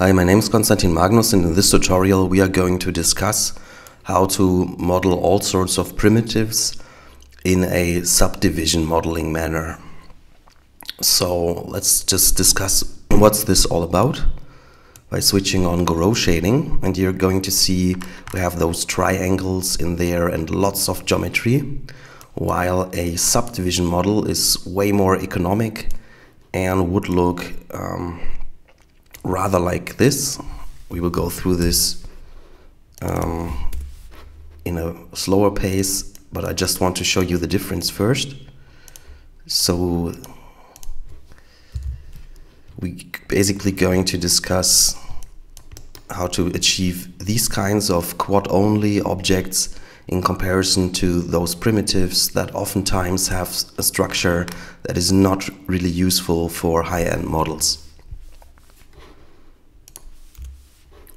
Hi, my name is Konstantin Magnus and in this tutorial we are going to discuss how to model all sorts of primitives in a subdivision modeling manner. So let's just discuss what's this all about by switching on Gouraud shading and you're going to see we have those triangles in there and lots of geometry while a subdivision model is way more economic and would look um, rather like this. We will go through this um, in a slower pace, but I just want to show you the difference first. So we basically going to discuss how to achieve these kinds of quad-only objects in comparison to those primitives that oftentimes have a structure that is not really useful for high-end models.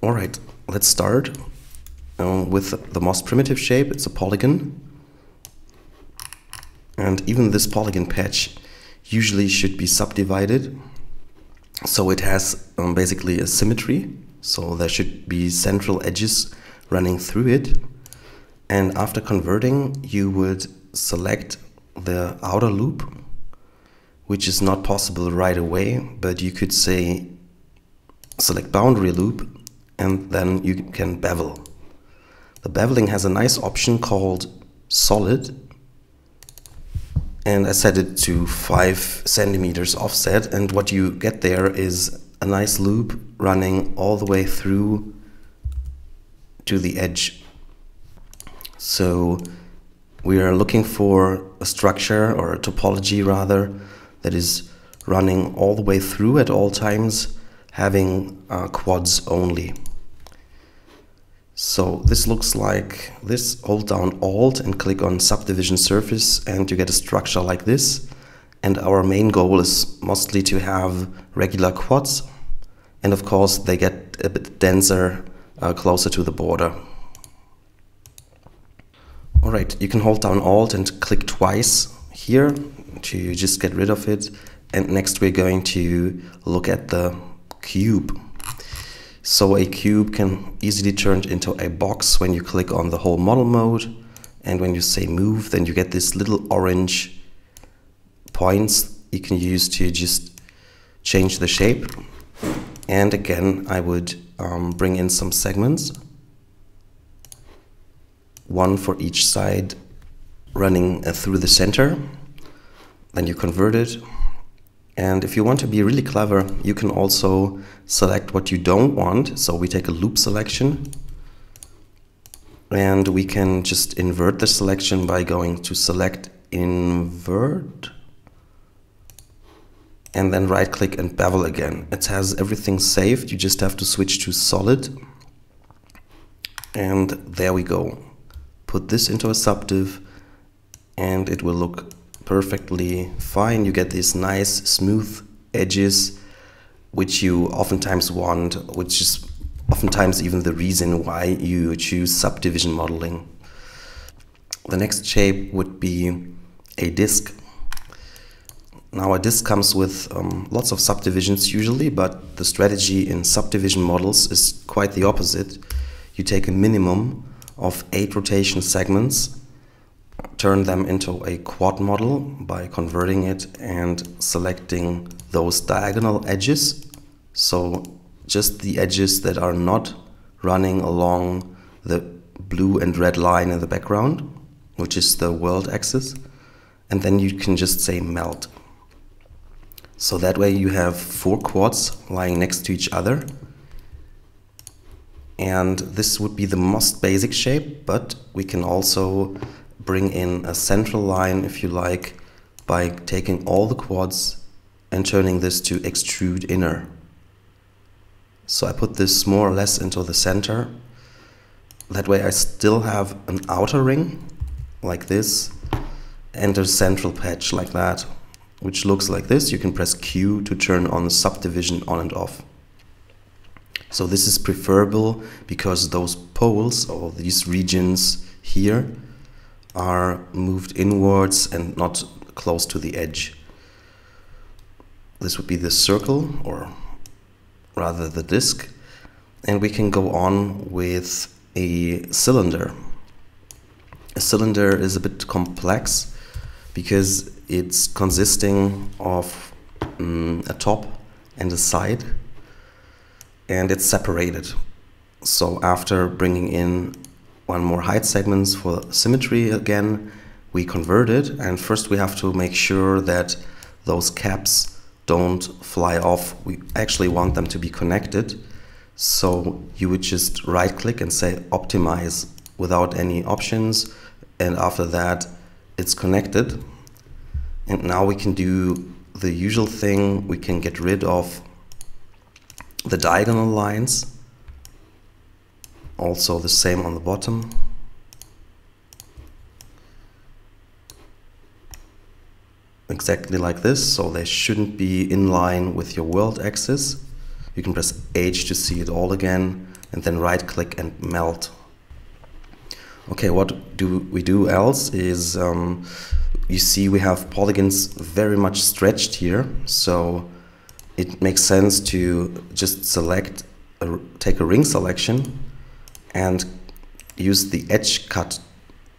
All right, let's start um, with the most primitive shape. It's a polygon. And even this polygon patch usually should be subdivided. So it has um, basically a symmetry. So there should be central edges running through it. And after converting, you would select the outer loop, which is not possible right away, but you could say select boundary loop and then you can bevel. The beveling has a nice option called solid and I set it to 5 centimeters offset and what you get there is a nice loop running all the way through to the edge. So we are looking for a structure or a topology rather that is running all the way through at all times having uh, quads only. So this looks like this, hold down Alt and click on subdivision surface and you get a structure like this. And our main goal is mostly to have regular quads. And of course they get a bit denser uh, closer to the border. Alright, you can hold down Alt and click twice here to just get rid of it. And next we're going to look at the cube. So a cube can easily turn into a box when you click on the whole model mode. And when you say move, then you get this little orange points you can use to just change the shape. And again, I would um, bring in some segments, one for each side running uh, through the center. Then you convert it and if you want to be really clever, you can also select what you don't want. So we take a loop selection and we can just invert the selection by going to select invert and then right click and bevel again. It has everything saved. You just have to switch to solid. And there we go. Put this into a subdiv and it will look perfectly fine. You get these nice smooth edges, which you oftentimes want, which is oftentimes even the reason why you choose subdivision modeling. The next shape would be a disk. Now a disk comes with um, lots of subdivisions usually, but the strategy in subdivision models is quite the opposite. You take a minimum of eight rotation segments turn them into a quad model by converting it and selecting those diagonal edges. So just the edges that are not running along the blue and red line in the background, which is the world axis. And then you can just say melt. So that way you have four quads lying next to each other. And this would be the most basic shape, but we can also bring in a central line, if you like, by taking all the quads and turning this to extrude inner. So I put this more or less into the center. That way I still have an outer ring, like this, and a central patch like that, which looks like this. You can press Q to turn on the subdivision on and off. So this is preferable because those poles, or these regions here, are moved inwards and not close to the edge. This would be the circle or rather the disk. And we can go on with a cylinder. A cylinder is a bit complex because it's consisting of um, a top and a side and it's separated. So after bringing in one more height segments for symmetry again, we convert it and first we have to make sure that those caps don't fly off. We actually want them to be connected. So you would just right click and say optimize without any options. And after that it's connected. And now we can do the usual thing. We can get rid of the diagonal lines also the same on the bottom. Exactly like this so they shouldn't be in line with your world axis. You can press H to see it all again and then right click and melt. Okay what do we do else is um, you see we have polygons very much stretched here so it makes sense to just select a, take a ring selection and use the edge cut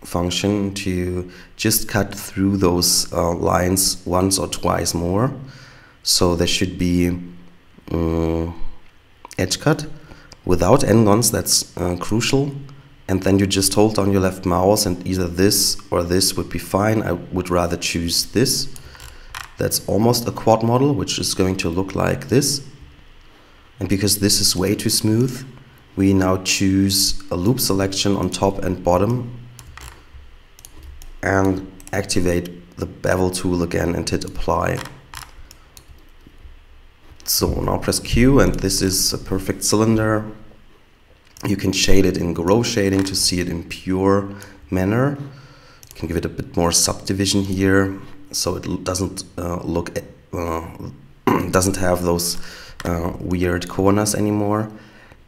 function to just cut through those uh, lines once or twice more so there should be um, edge cut without n-gons that's uh, crucial and then you just hold down your left mouse and either this or this would be fine. I would rather choose this. That's almost a quad model, which is going to look like this. And because this is way too smooth, we now choose a loop selection on top and bottom and activate the bevel tool again and hit apply. So now press Q and this is a perfect cylinder you can shade it in Gouraud shading to see it in pure manner. You can give it a bit more subdivision here so it doesn't uh, look uh, doesn't have those uh, weird corners anymore.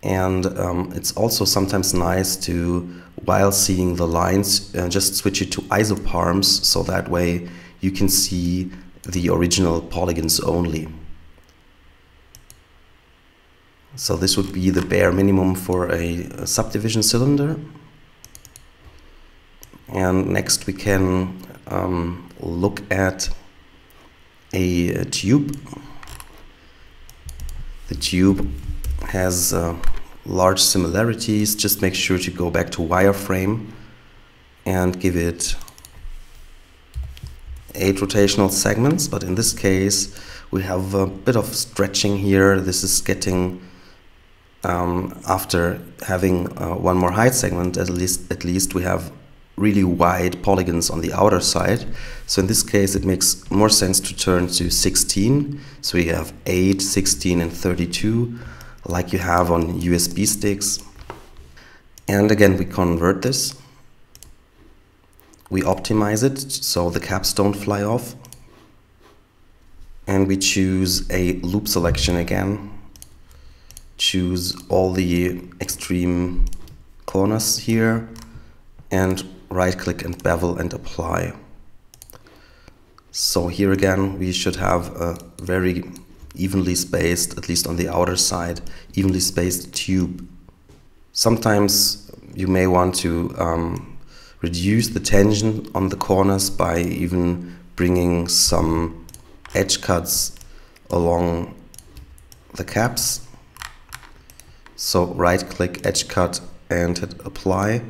And um, it's also sometimes nice to, while seeing the lines, uh, just switch it to isoparms so that way you can see the original polygons only. So this would be the bare minimum for a, a subdivision cylinder. And next we can um, look at a, a, tube. The tube has uh, large similarities. Just make sure to go back to wireframe and give it eight rotational segments. But in this case, we have a bit of stretching here. This is getting um, after having uh, one more height segment, at least at least we have really wide polygons on the outer side. So in this case, it makes more sense to turn to 16. So we have 8, 16, and 32, like you have on USB sticks. And again, we convert this. We optimize it so the caps don't fly off. And we choose a loop selection again choose all the extreme corners here and right click and bevel and apply. So here again we should have a very evenly spaced, at least on the outer side, evenly spaced tube. Sometimes you may want to um, reduce the tension on the corners by even bringing some edge cuts along the caps so right click edge cut and hit apply.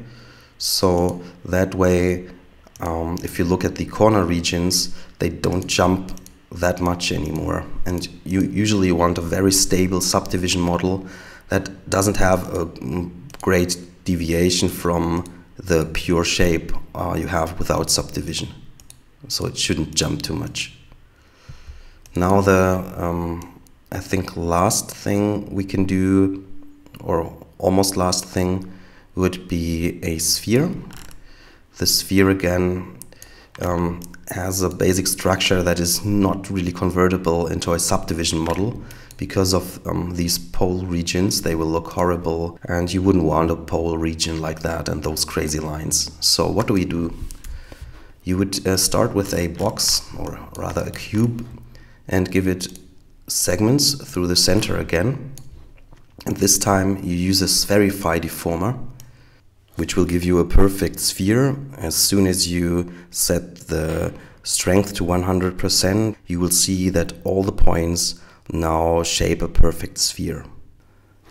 So that way, um, if you look at the corner regions, they don't jump that much anymore. And you usually want a very stable subdivision model that doesn't have a mm, great deviation from the pure shape uh, you have without subdivision. So it shouldn't jump too much. Now the, um, I think last thing we can do or almost last thing would be a sphere. The sphere again um, has a basic structure that is not really convertible into a subdivision model. Because of um, these pole regions they will look horrible and you wouldn't want a pole region like that and those crazy lines. So what do we do? You would uh, start with a box or rather a cube and give it segments through the center again. And this time you use a Spherify deformer, which will give you a perfect sphere. As soon as you set the strength to 100%, you will see that all the points now shape a perfect sphere.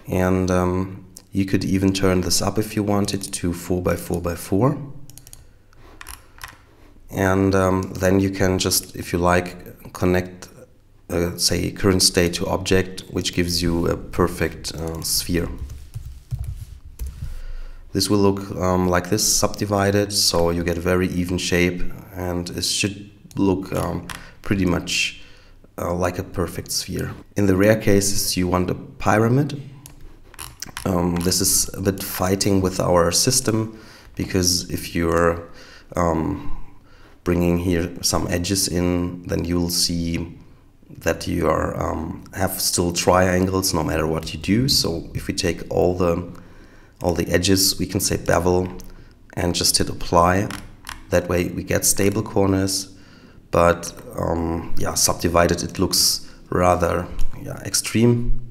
And um, you could even turn this up if you wanted to 4 by 4 by 4 and um, then you can just, if you like, connect, uh, say, current state to object, which gives you a perfect uh, sphere. This will look um, like this, subdivided, so you get a very even shape, and it should look um, pretty much uh, like a perfect sphere. In the rare cases, you want a pyramid. Um, this is a bit fighting with our system, because if you're um, bringing here some edges in, then you'll see that you are um, have still triangles no matter what you do. So if we take all the all the edges, we can say bevel and just hit apply. That way we get stable corners, but um, yeah, subdivided it looks rather yeah extreme.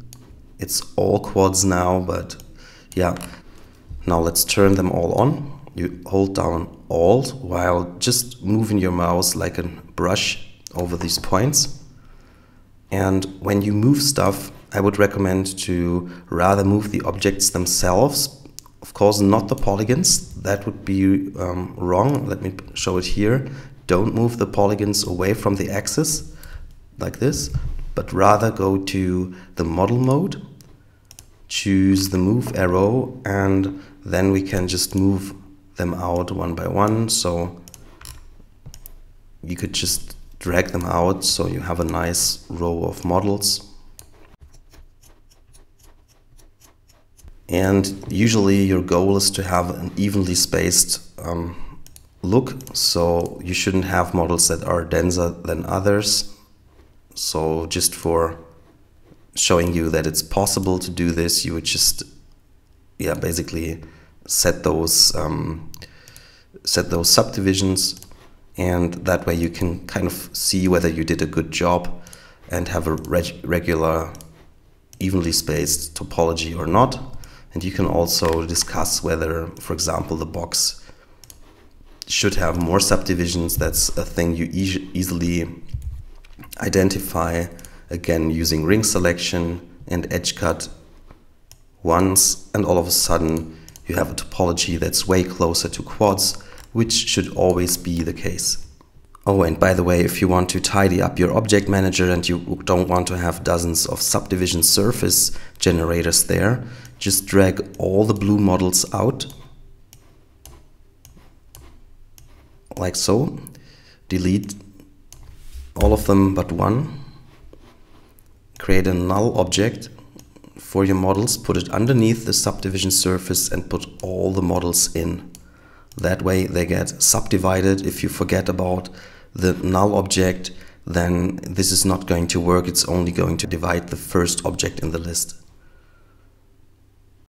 It's all quads now, but yeah. Now let's turn them all on you hold down Alt while just moving your mouse like a brush over these points. And when you move stuff, I would recommend to rather move the objects themselves. Of course, not the polygons. That would be um, wrong. Let me show it here. Don't move the polygons away from the axis like this, but rather go to the model mode, choose the move arrow, and then we can just move them out one by one. So you could just drag them out so you have a nice row of models. And usually your goal is to have an evenly spaced um, look. So you shouldn't have models that are denser than others. So just for showing you that it's possible to do this, you would just, yeah, basically set those um, set those subdivisions and that way you can kind of see whether you did a good job and have a reg regular evenly spaced topology or not and you can also discuss whether for example the box should have more subdivisions that's a thing you e easily identify again using ring selection and edge cut once and all of a sudden you have a topology that's way closer to quads, which should always be the case. Oh, and by the way, if you want to tidy up your object manager and you don't want to have dozens of subdivision surface generators there, just drag all the blue models out, like so. Delete all of them but one. Create a null object for your models, put it underneath the subdivision surface and put all the models in. That way they get subdivided. If you forget about the null object, then this is not going to work. It's only going to divide the first object in the list.